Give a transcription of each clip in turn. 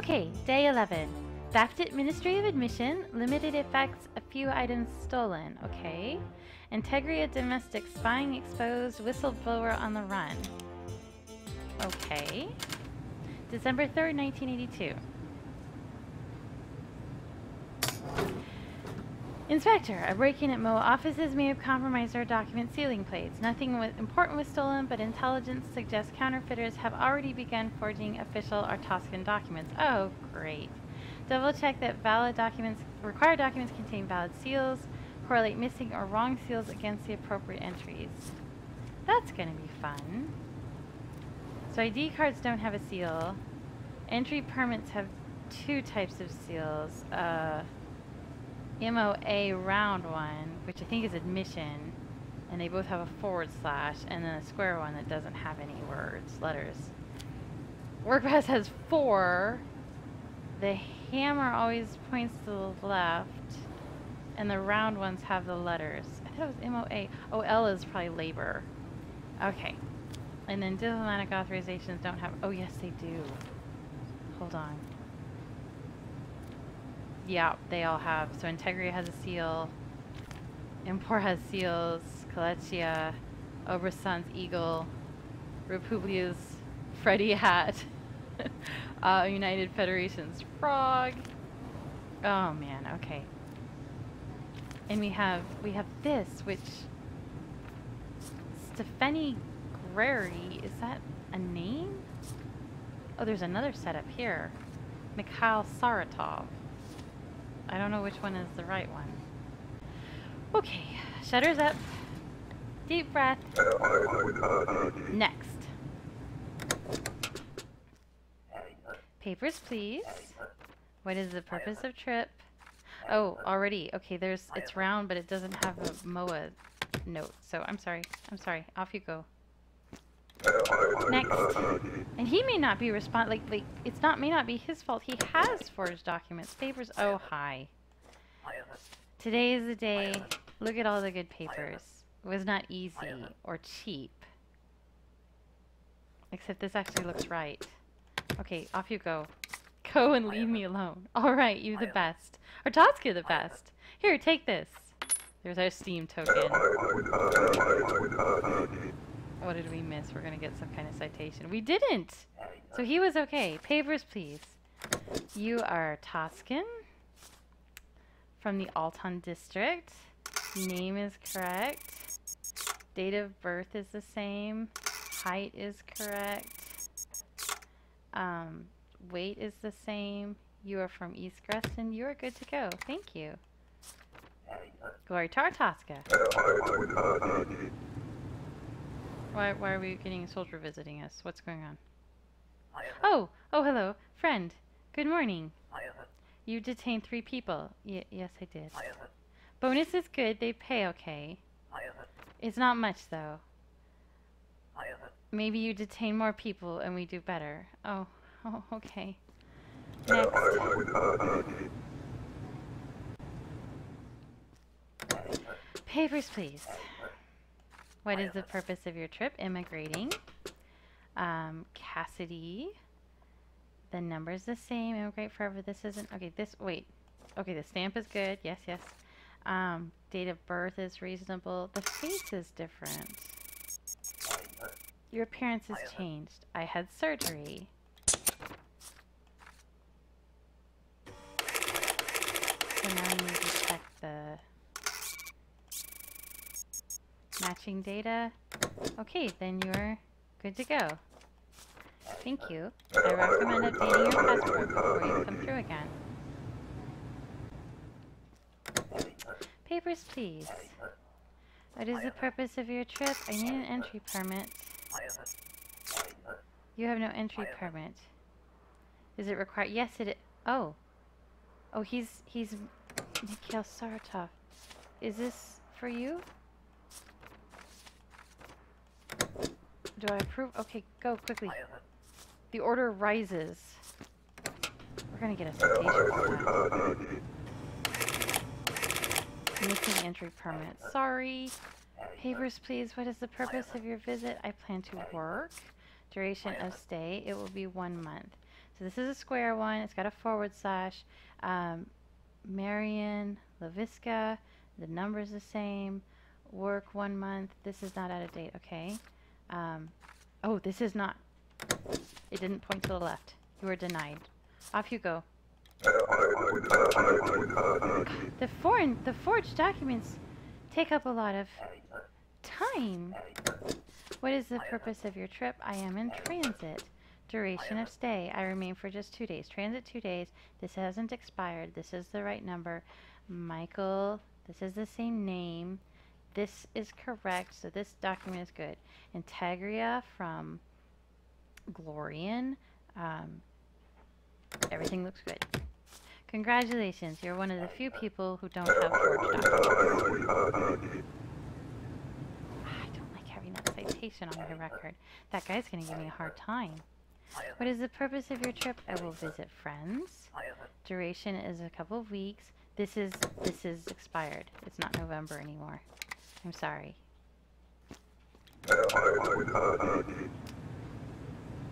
Okay, day 11. Backed at Ministry of Admission, limited effects, a few items stolen. Okay. Antegria Domestic, spying exposed, whistleblower on the run. Okay. December 3rd, 1982. Inspector, a break-in at MOA offices may have compromised our document sealing plates. Nothing important was stolen, but intelligence suggests counterfeiters have already begun forging official Arstotzkan documents. Oh, great. Double check that valid documents, required documents contain valid seals. Correlate missing or wrong seals against the appropriate entries. That's gonna be fun. So ID cards don't have a seal. Entry permits have two types of seals. Uh, MOA round one, which I think is admission, and they both have a forward slash, and then a square one that doesn't have any words, letters. WordPress has four. The hammer always points to the left, and the round ones have the letters. I thought it was MOA. Oh, L is probably labor. Okay. And then diplomatic authorizations don't have. Oh, yes, they do. Hold on. Yeah, they all have. So Antegria has a seal. Impor has seals. Kolechia. Obristan's eagle. Republia's Freddy hat. uh, United Federation's frog. Oh man, okay. And we have we have this, which Stefani Grary, is that a name? Oh, there's another setup here. Mikhail Saratov. I don't know which one is the right one. Okay, shutters up. Deep breath. Next. Papers, please. What is the purpose of trip? Oh, already. Okay, there's it's round, but it doesn't have a MOA note. So I'm sorry. I'm sorry. Off you go. Next. And he may not be respond like like it's not may not be his fault. He has forged documents. Papers. Oh hi. Today is the day. Look at all the good papers. It was not easy or cheap. Except this actually looks right. Okay, off you go. Go and leave me alone. Alright, you the best. Arstotzka the best. Here, take this. There's our Steam token. What did we miss? We're gonna get some kind of citation. We didn't! So he was okay. Papers, please. You are Toscan from the Altan district. Name is correct. Date of birth is the same. Height is correct. Um, weight is the same. You are from East Grestin. You are good to go. Thank you. Glory Tartaska. Why, why are we getting a soldier visiting us? What's going on? Oh, oh, hello. Friend. Good morning. You detained three people. Y yes, I did. Bonus is good. They pay okay. It's not much, though. Maybe you detain more people and we do better. Oh, oh, okay. Next. Papers, please. What is the purpose of your trip? Immigrating. Um, Cassidy. The number's the same. Immigrate forever. This isn't. Okay, this. Wait. Okay, the stamp is good. Yes, yes. Um, date of birth is reasonable. The face is different. Your appearance has changed. I had surgery. So now I need to check the matching data. Okay, then you're good to go. Thank you. I recommend updating your passport before you come through again. Papers, please. What is the purpose of your trip? I need an entry permit. You have no entry permit. Is it required? Yes, it. Oh. Oh, he's he's Mikhail Saratov. Is this for you? Do I approve? Okay, go quickly. The order rises. We're gonna get a citation for. Missing entry permit. Sorry. Papers, please. What is the purpose of your visit? I plan to work. Duration of stay. It will be one month. So this is a square one. It's got a forward slash. Um, Marion, LaVisca, the number's the same. Work one month. This is not out of date, okay. Um, oh, this is not. It didn't point to the left. You are denied. Off you go. The foreign, the forged documents take up a lot of time. What is the purpose of your trip? I am in transit. Duration of stay. I remain for just two days. Transit two days. This hasn't expired. This is the right number. Michael, this is the same name. This is correct, so this document is good. Antegria from Glorian. Um, everything looks good. Congratulations, you're one of the few people who don't have forged documents. I don't like having that citation on my record. That guy's going to give me a hard time. What is the purpose of your trip? I will visit friends. Duration is a couple of weeks. This is this is expired. It's not November anymore. I'm sorry.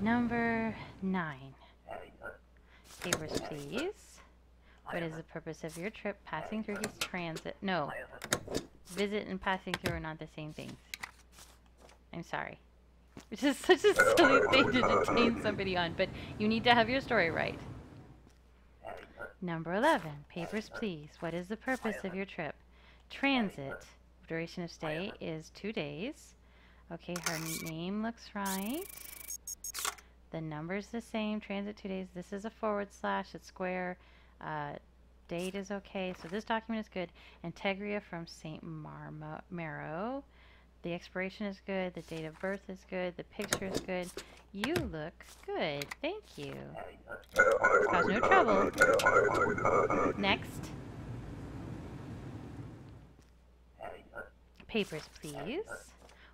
Number nine. Papers, please. What is the purpose of your trip? Passing through his transit. No. Visit and passing through are not the same things. I'm sorry. Which is such a silly thing to detain somebody on, but you need to have your story right. Number 11. Papers, please. What is the purpose of your trip? Transit. Duration of stay is two days. Okay, her name looks right. The number's the same. Transit two days. This is a forward slash. It's square. Uh, date is okay. So this document is good. Antegria from St. Marmero. The expiration is good. The date of birth is good. The picture is good. You look good. Thank you. Cause no trouble. Next. Papers, please.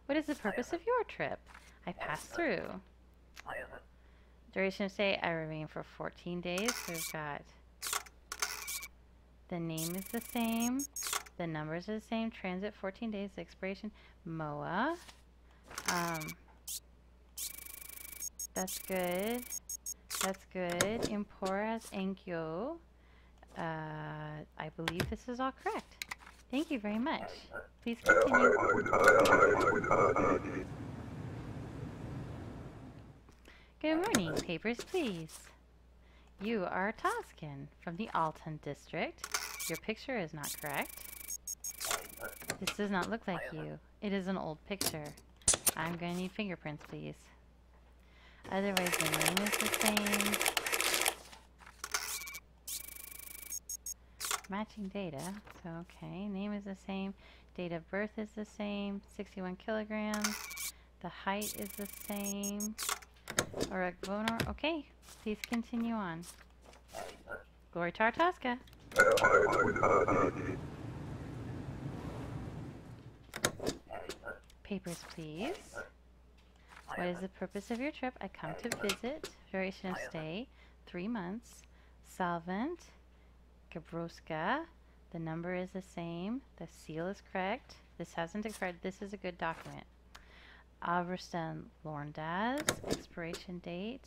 What is the purpose of your trip? I passed through. Duration of stay, I remain for 14 days. We've got the name is the same. The numbers are the same. Transit 14 days. Expiration MOA. Um, that's good. That's good. Emporas Enkyo. Uh, I believe this is all correct. Thank you very much. Please continue. Good morning. Papers, please. You are Toskin from the Altan district. Your picture is not correct. This does not look like you. It is an old picture. I'm going to need fingerprints, please. Otherwise, the name is the same. Matching data. So, okay. Name is the same. Date of birth is the same. 61 kilograms. The height is the same. Alright, Vonor. Okay. Please continue on. Glory Tartaska. Papers, please. What is the purpose of your trip? I come to visit. Duration of stay, three months. Solvent, Gabroska. The number is the same. The seal is correct. This hasn't expired. This is a good document. Alverston Lorndaz. Expiration date.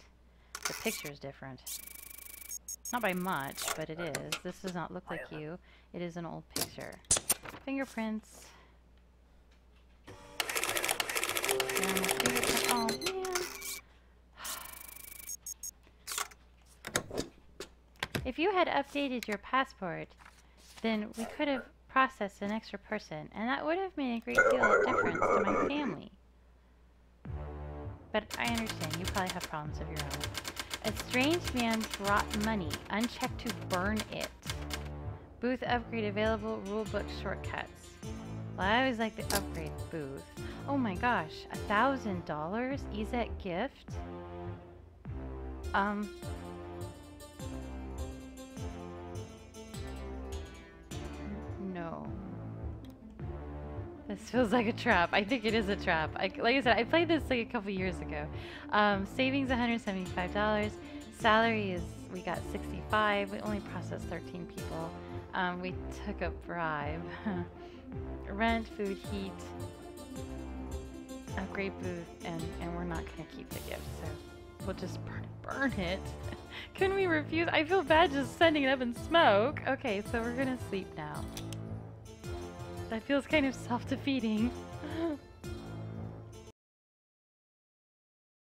The picture is different. Not by much, but it is. This does not look like you. It is an old picture. Fingerprints. Oh, man. If you had updated your passport, then we could have processed an extra person, and that would have made a great deal of difference to my family. But I understand, you probably have problems of your own. A strange man brought money, unchecked to burn it. Booth upgrade available, rulebook shortcuts. Well, I always like the upgrade booth. Oh my gosh, a thousand dollars? EZIC gift? Um. This feels like a trap. I think it is a trap. I, like I said, I played this like a couple years ago. Um, savings $175. Salary is, we got 65. We only processed 13 people. Um, we took a bribe. Rent, food, heat, upgrade booth, and, and we're not going to keep the gift. So we'll just burn, burn it. Can we refuse? I feel bad just sending it up in smoke. Okay, so we're gonna sleep now. That feels kind of self-defeating.